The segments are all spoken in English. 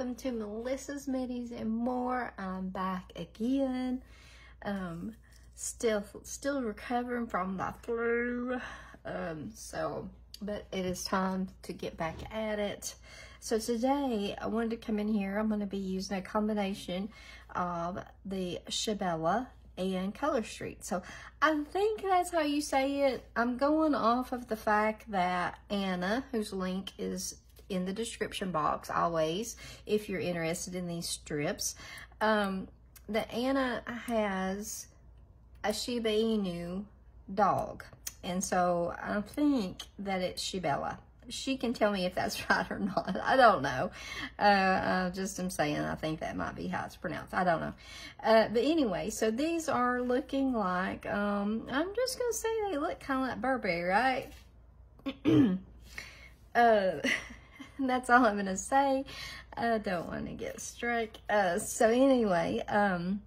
Welcome to Melissa's Manis and more. I'm back again. Um, still, still recovering from the flu. Um, so, but it is time to get back at it. So today I wanted to come in here. I'm going to be using a combination of the Shibella and Color Street. So I think that's how you say it. I'm going off of the fact that Anna, whose link is in the description box always, if you're interested in these strips, um, that Anna has a Shiba Inu dog. And so I think that it's Shibella she can tell me if that's right or not. I don't know. Uh, I just am saying I think that might be how it's pronounced. I don't know. Uh, but anyway, so these are looking like, um, I'm just going to say they look kind of like Burberry, right? uh, that's all I'm going to say. I don't want to get struck. Uh, so anyway, um,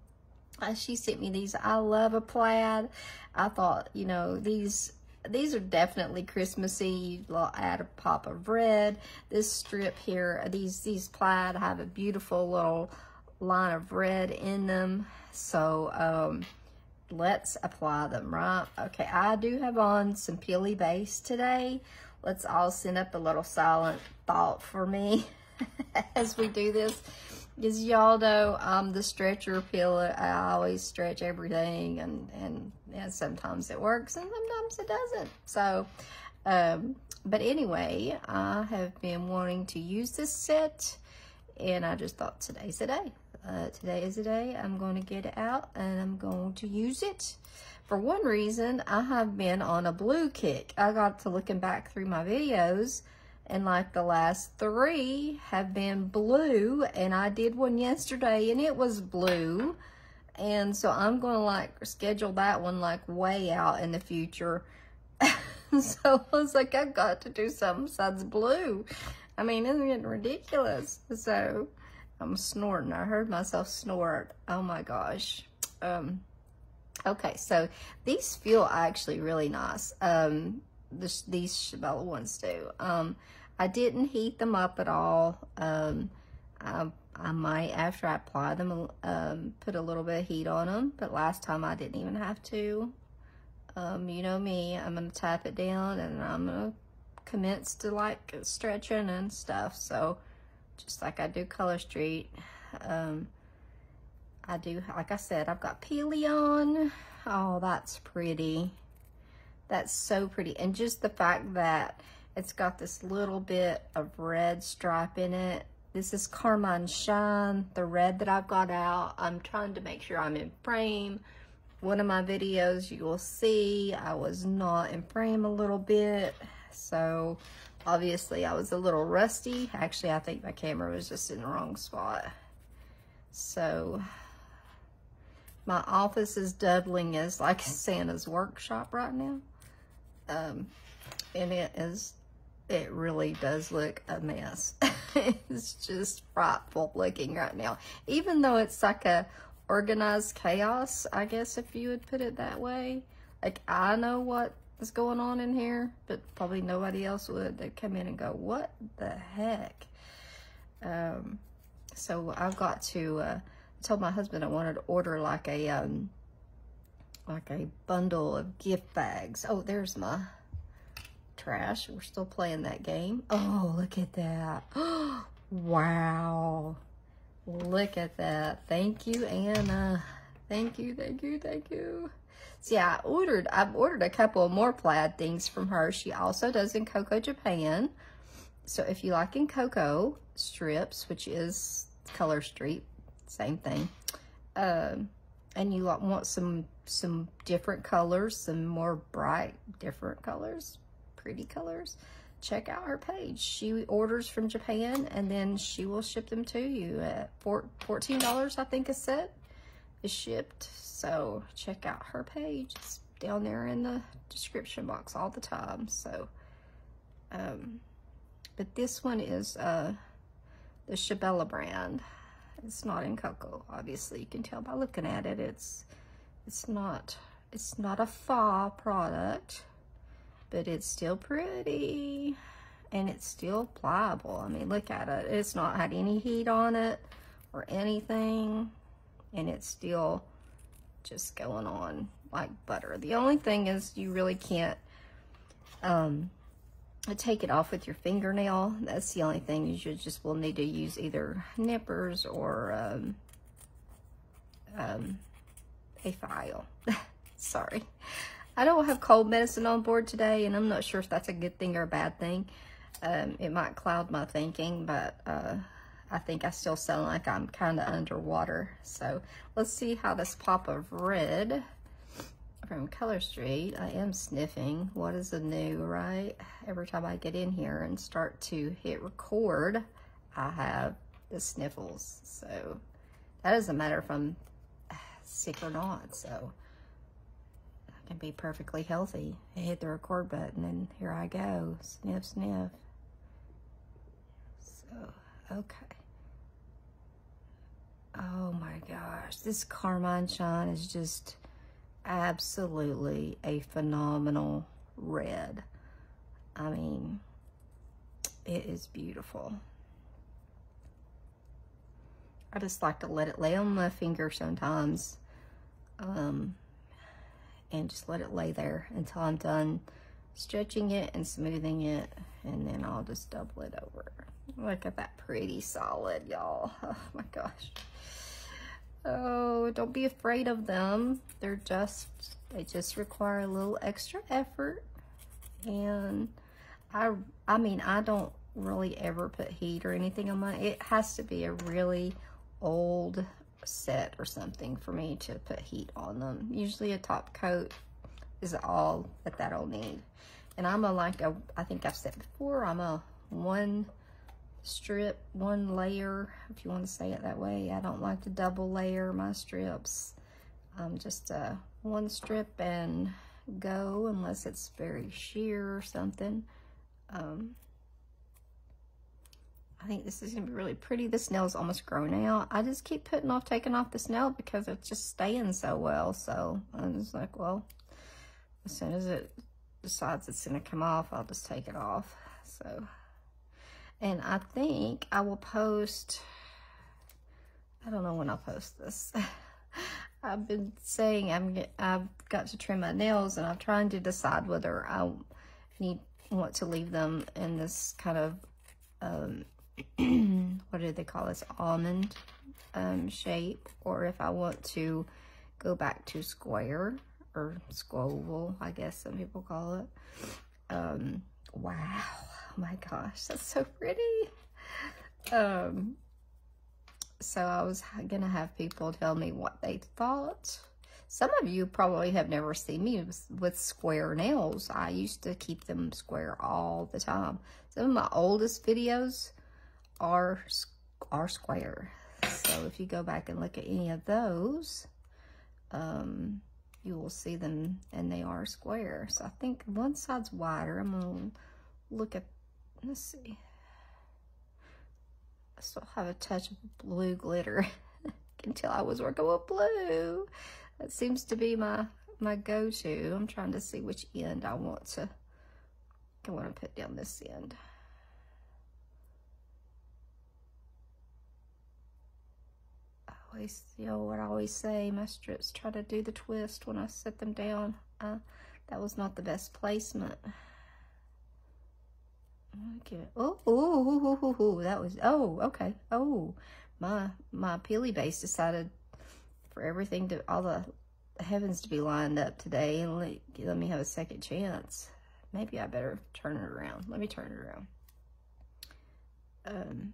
uh, she sent me these. I love a plaid. I thought, you know, these these are definitely Christmassy. You add a pop of red. This strip here, these these plaid have a beautiful little line of red in them. So um, let's apply them, right? Okay, I do have on some Peely base today. Let's all send up a little silent thought for me as we do this. As y'all know, I'm the stretcher pillow. I always stretch everything and, and, and sometimes it works and sometimes it doesn't. So, um, but anyway, I have been wanting to use this set and I just thought today's the day. Uh, today is the day I'm going to get it out and I'm going to use it. For one reason, I have been on a blue kick. I got to looking back through my videos and like the last three have been blue and I did one yesterday and it was blue and so I'm going to like schedule that one like way out in the future so I was like I've got to do something besides blue I mean isn't it ridiculous so I'm snorting I heard myself snort oh my gosh um okay so these feel actually really nice um this, these Shibella ones do. Um, I didn't heat them up at all. Um, I, I might, after I apply them, um, put a little bit of heat on them. But last time I didn't even have to. Um, you know me, I'm going to tap it down and I'm going to commence to like stretching and stuff. So just like I do Color Street. Um, I do, like I said, I've got Peely on. Oh, that's pretty. That's so pretty. And just the fact that it's got this little bit of red stripe in it. This is Carmine Shine, the red that I've got out. I'm trying to make sure I'm in frame. One of my videos you will see I was not in frame a little bit. So obviously I was a little rusty. Actually, I think my camera was just in the wrong spot. So my office is doubling as like Santa's workshop right now. Um, and it is, it really does look a mess. it's just frightful looking right now. Even though it's like a organized chaos, I guess if you would put it that way. Like I know what is going on in here, but probably nobody else would. They'd come in and go, what the heck? Um, so I've got to, uh, I told my husband I wanted to order like a, um, like a bundle of gift bags. Oh, there's my trash. We're still playing that game. Oh, look at that. wow. Look at that. Thank you, Anna. Thank you, thank you, thank you. See, I ordered, I've ordered a couple more plaid things from her. She also does Incoco Japan. So if you like Incoco strips, which is Color Street, same thing. Um, and you want some some different colors, some more bright, different colors, pretty colors, check out her page. She orders from Japan and then she will ship them to you at $14, I think a set is shipped. So check out her page. It's down there in the description box all the time. So, um, but this one is uh, the Shibella brand. It's not Incoco, obviously. You can tell by looking at it. It's it's not it's not a faux product, but it's still pretty. and it's still pliable. I mean, look at it. It's not had any heat on it or anything, and it's still just going on like butter. The only thing is you really can't um, take it off with your fingernail. That's the only thing you just will need to use either nippers or um, um, a file. Sorry. I don't have cold medicine on board today, and I'm not sure if that's a good thing or a bad thing. Um, it might cloud my thinking, but uh, I think I still sound like I'm kind of underwater. So let's see how this pop of red from Color Street. I am sniffing. What is the new, right? Every time I get in here and start to hit record, I have the sniffles. So that doesn't matter if I'm um, sick or not. So I can be perfectly healthy. I hit the record button and here I go. Sniff, sniff. So, okay. Oh my gosh, this Carmine Shine is just absolutely a phenomenal red. I mean, it is beautiful. I just like to let it lay on my finger sometimes um, and just let it lay there until I'm done stretching it and smoothing it and then I'll just double it over. Look at that pretty solid, y'all. Oh my gosh. Oh, don't be afraid of them. They're just, they just require a little extra effort. And I, I mean, I don't really ever put heat or anything on my, it has to be a really old set or something for me to put heat on them. Usually a top coat is all that that'll need. And I'm a, like, a, I think I've said before, I'm a one strip, one layer, if you want to say it that way. I don't like to double layer my strips. Um, just uh, one strip and go unless it's very sheer or something. Um, I think this is going to be really pretty. The snail's almost grown out. I just keep putting off, taking off the snail because it's just staying so well. So I'm just like, well, as soon as it decides it's going to come off, I'll just take it off. So and I think I will post, I don't know when I'll post this. I've been saying I'm I've got to trim my nails and I'm trying to decide whether I need want to leave them in this kind of um, what do they call this almond um, shape or if I want to go back to square or squoval I guess some people call it um, wow Oh my gosh, that's so pretty. Um, so I was gonna have people tell me what they thought. Some of you probably have never seen me with square nails. I used to keep them square all the time. Some of my oldest videos are, are square. So if you go back and look at any of those, um, you will see them and they are square. So I think one side's wider. I'm to look at Let's see. I still have a touch of blue glitter. Until I was working with blue. That seems to be my, my go-to. I'm trying to see which end I want to, I want to put down this end. Always, you know what I always say, my strips try to do the twist when I set them down. Uh, that was not the best placement. Okay. Oh, oh, oh, oh, that was, oh, okay. Oh, my, my peely base decided for everything to, all the heavens to be lined up today and let, let me have a second chance. Maybe I better turn it around. Let me turn it around. Um,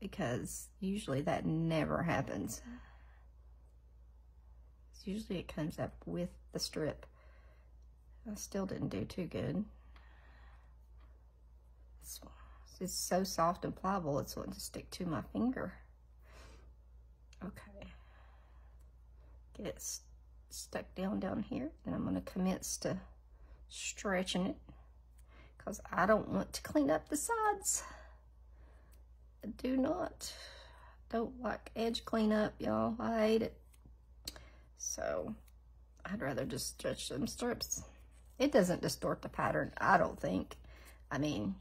because usually that never happens. Usually it comes up with the strip. I still didn't do too good. It's, it's so soft and pliable, it's wanting to stick to my finger. Okay. Get it st stuck down down here. And I'm going to commence to stretching it because I don't want to clean up the sides. Do not. Don't like edge cleanup, y'all. I hate it. So I'd rather just stretch them strips. It doesn't distort the pattern, I don't think. I mean,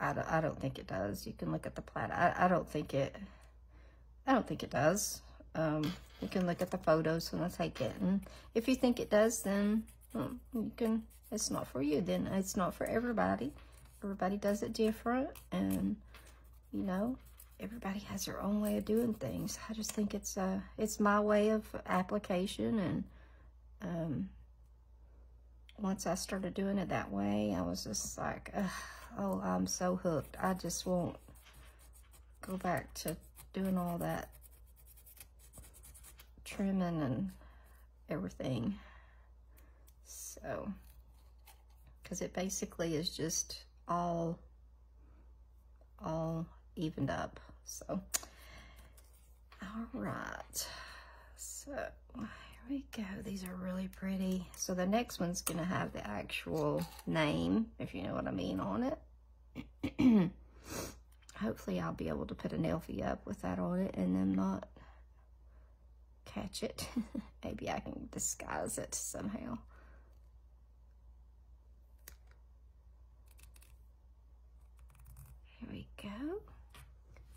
I don't, I don't think it does. You can look at the plaid. I, I don't think it, I don't think it does. Um, you can look at the photos when I take it. And if you think it does, then well, you can, it's not for you. Then it's not for everybody. Everybody does it different. And, you know, everybody has their own way of doing things. I just think it's, uh, it's my way of application. And, um, once I started doing it that way, I was just like, oh, I'm so hooked. I just won't go back to doing all that trimming and everything. So, because it basically is just all, all evened up. So, all right. So, here we go. These are really pretty. So the next one's going to have the actual name, if you know what I mean, on it. Hopefully I'll be able to put a Nelfie up with that on it and then not catch it. Maybe I can disguise it somehow. Here we go.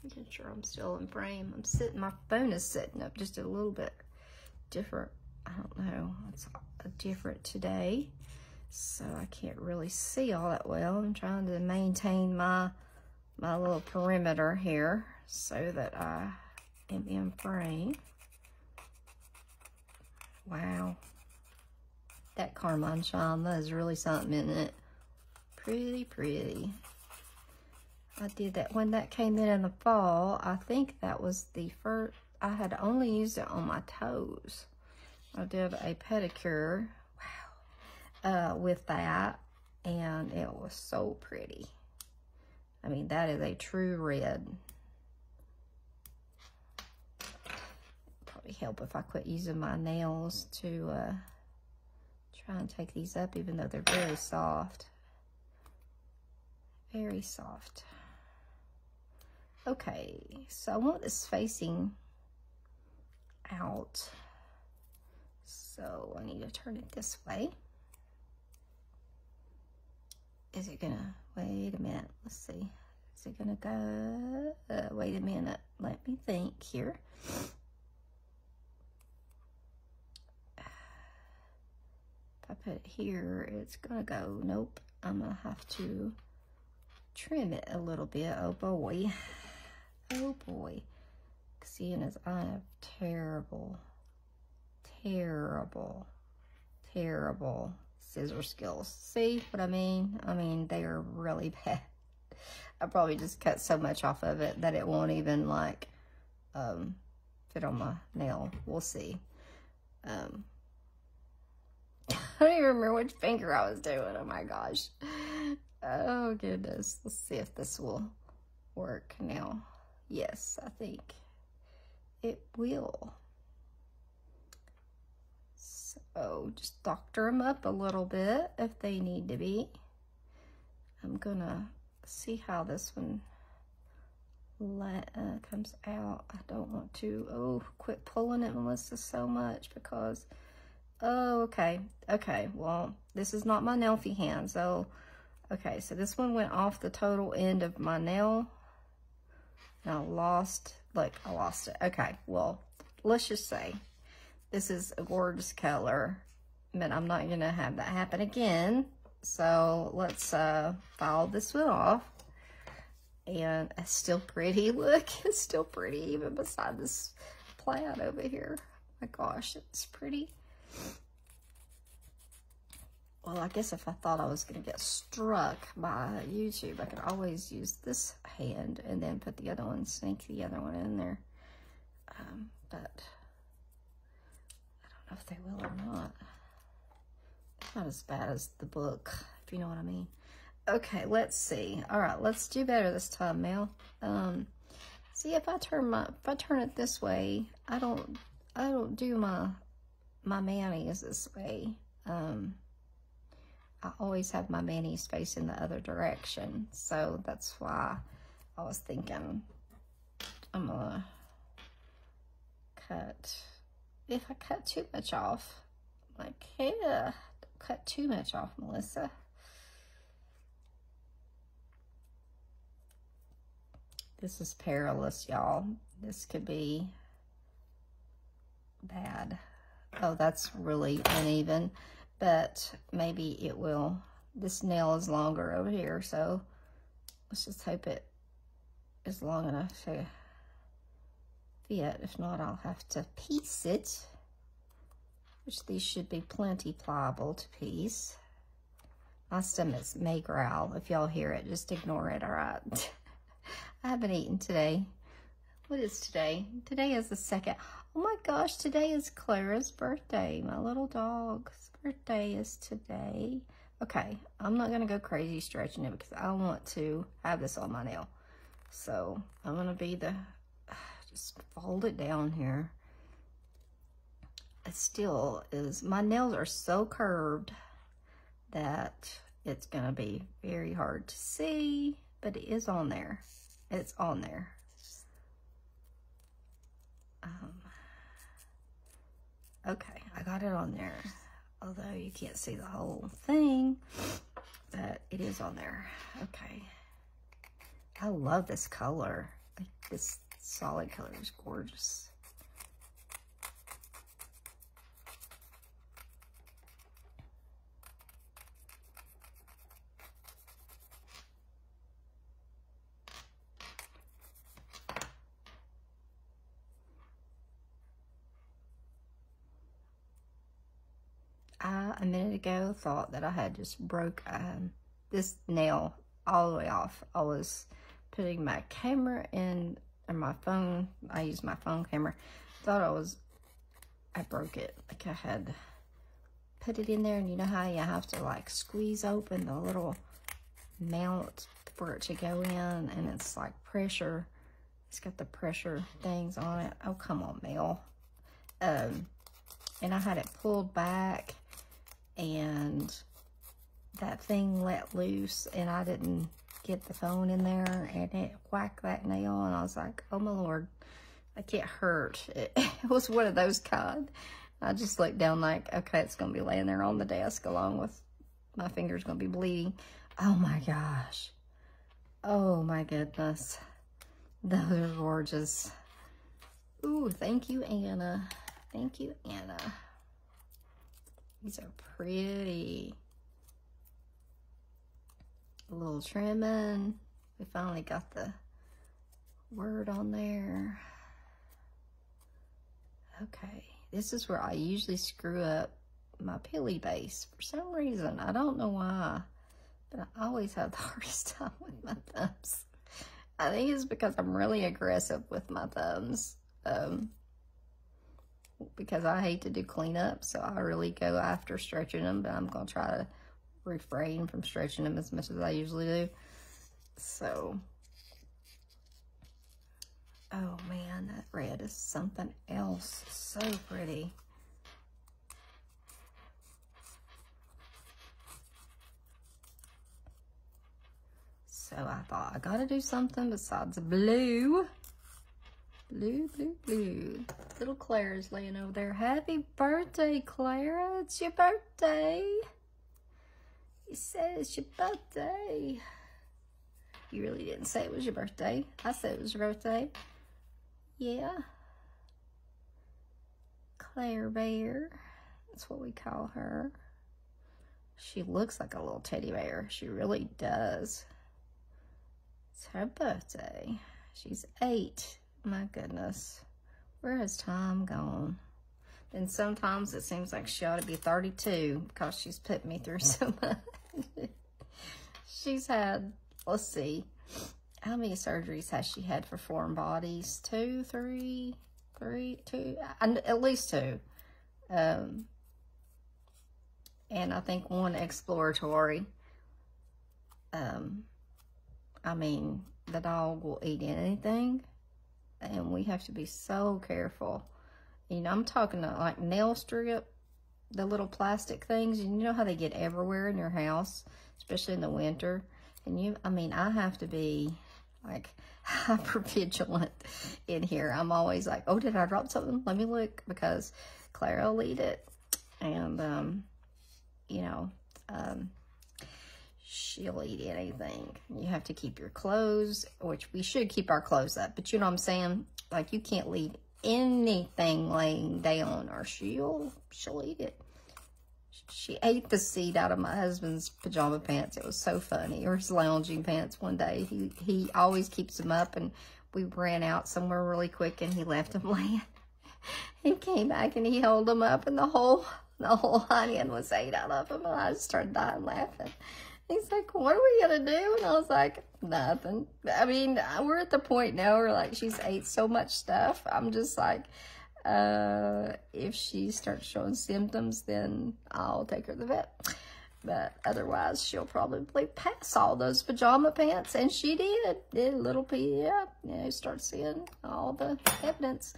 Making sure I'm still in frame. I'm sitting, my phone is sitting up just a little bit different. I don't know, it's different today. So I can't really see all that well. I'm trying to maintain my my little perimeter here so that I am in frame. Wow. That Carmine that is really something, isn't it? Pretty, pretty. I did that when that came in in the fall. I think that was the first, I had only used it on my toes. I did a pedicure, wow, uh, with that, and it was so pretty. I mean, that is a true red. Probably help if I quit using my nails to uh, try and take these up, even though they're very soft. Very soft. Okay, so I want this facing out. So I need to turn it this way. Is it gonna, wait a minute, let's see. Is it gonna go, uh, wait a minute, let me think here. If I put it here, it's gonna go, nope, I'm gonna have to trim it a little bit, oh boy. Oh boy. Seeing as I have terrible, terrible, terrible scissor skills. See what I mean? I mean, they are really bad. I probably just cut so much off of it that it won't even like um, fit on my nail. We'll see. Um, I don't even remember which finger I was doing. Oh my gosh. Oh goodness. Let's see if this will work now. Yes, I think it will. So just doctor them up a little bit if they need to be. I'm gonna see how this one uh, comes out. I don't want to, oh, quit pulling it, Melissa, so much because, oh, okay, okay, well, this is not my Nelfie hand, so, okay, so this one went off the total end of my nail, and I lost, like, I lost it. Okay, well, let's just say this is a gorgeous color, but I'm not going to have that happen again. So let's uh, file this one off. And it's still pretty. Look, it's still pretty even beside this plaid over here. my gosh, it's pretty. Well, I guess if I thought I was going to get struck by YouTube, I could always use this hand and then put the other one, sneak the other one in there. Um, but I don't know if they will or not. Not as bad as the book, if you know what I mean. Okay, let's see. All right, let's do better this time, Mel. Um, see if I turn my if I turn it this way, I don't I don't do my my manis this way. Um, I always have my manis facing the other direction, so that's why I was thinking I'm gonna cut if I cut too much off, like, yeah, don't cut too much off, Melissa. This is perilous, y'all. This could be bad. Oh, that's really uneven, but maybe it will. This nail is longer over here, so let's just hope it is long enough to fit. If not, I'll have to piece it, which these should be plenty pliable to piece. My stomach may growl. If y'all hear it, just ignore it, all right? I haven't eaten today. What is today? Today is the second. Oh my gosh, today is Clara's birthday. My little dog's birthday is today. Okay, I'm not going to go crazy stretching it because I want to have this on my nail. So I'm going to be the, just fold it down here. It still is, my nails are so curved that it's going to be very hard to see, but it is on there. It's on there. Um, okay, I got it on there. Although you can't see the whole thing, but it is on there. Okay. I love this color. This solid color is gorgeous. I, a minute ago, thought that I had just broke um, this nail all the way off. I was putting my camera in, or my phone, I use my phone camera, thought I was, I broke it. Like I had put it in there, and you know how you have to like squeeze open the little mount for it to go in, and it's like pressure. It's got the pressure things on it. Oh, come on, Mel. Um, and I had it pulled back and that thing let loose and I didn't get the phone in there and it whacked that nail and I was like, oh my lord, I can't hurt. It, it was one of those kind. I just looked down like, okay, it's going to be laying there on the desk along with my fingers going to be bleeding. Oh my gosh. Oh my goodness. Those are gorgeous. Ooh, thank you, Anna. Thank you, Anna. These are pretty. A little trimming. We finally got the word on there. Okay, this is where I usually screw up my Peely base for some reason. I don't know why, but I always have the hardest time with my thumbs. I think it's because I'm really aggressive with my thumbs. Um, because I hate to do cleanup, so I really go after stretching them, but I'm going to try to refrain from stretching them as much as I usually do. So, oh man, that red is something else. So pretty. So I thought I gotta do something besides blue. Blue, blue, blue. Little Clara's laying over there. Happy birthday, Clara. It's your birthday. You said it's your birthday. You really didn't say it was your birthday. I said it was your birthday. Yeah. Claire Bear. That's what we call her. She looks like a little teddy bear. She really does. It's her birthday. She's eight. My goodness. Where has time gone? And sometimes it seems like she ought to be 32 because she's put me through so much. she's had, let's see, how many surgeries has she had for foreign bodies? Two, three, three, two, at least two. Um, and I think one exploratory. Um, I mean, the dog will eat anything and we have to be so careful. You know, I'm talking like nail strip, the little plastic things, and you know how they get everywhere in your house, especially in the winter. And you, I mean, I have to be like hyper vigilant in here. I'm always like, oh, did I drop something? Let me look because Clara will eat it. And, um, you know, um, she'll eat anything. You have to keep your clothes, which we should keep our clothes up, but you know what I'm saying? Like you can't leave anything laying down or she'll, she'll eat it. She ate the seed out of my husband's pajama pants. It was so funny. Or his lounging pants one day. He, he always keeps them up and we ran out somewhere really quick and he left them laying. he came back and he held them up and the whole, the whole onion was ate out of them and I just started dying laughing. He's like, what are we going to do? And I was like, nothing. I mean, we're at the point now where, like, she's ate so much stuff. I'm just like, uh, if she starts showing symptoms, then I'll take her to the vet. But otherwise, she'll probably pass all those pajama pants. And she did. Did little pee, yeah. You start seeing all the evidence.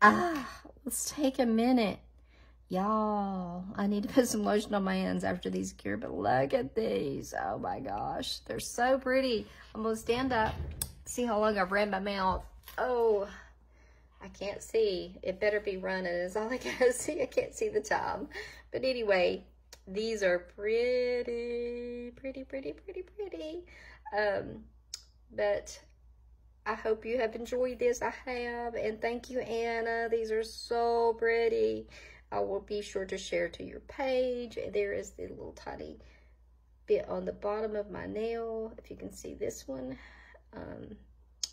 Ah, let's take a minute Y'all, I need to put some lotion on my hands after these cure, but look at these. Oh my gosh, they're so pretty. I'm gonna stand up, see how long I've ran my mouth. Oh, I can't see. It better be running is all I can see. I can't see the time. But anyway, these are pretty, pretty, pretty, pretty, pretty. Um, but I hope you have enjoyed this. I have. And thank you, Anna. These are so pretty. I will be sure to share to your page. There is the little tiny bit on the bottom of my nail, if you can see this one. Um,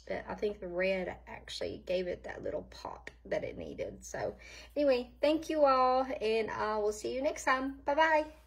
but I think the red actually gave it that little pop that it needed. So anyway, thank you all, and I will see you next time. Bye-bye.